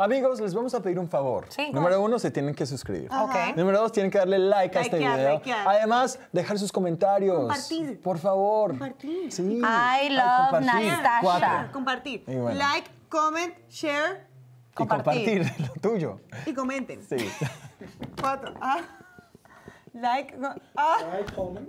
Amigos, les vamos a pedir un favor. Sí. Número uno, se tienen que suscribir. Ah. Número dos, tienen que darle like a este video. Además, dejar sus comentarios. Compartir. Por favor. Compartir. Sí. I Ay, love compartir. Cuatro. Compartir. Bueno. Like, comment, share Y Compartir. compartir lo tuyo. y comenten. Sí. Cuatro. Ah. Like. Ah. Like, comment.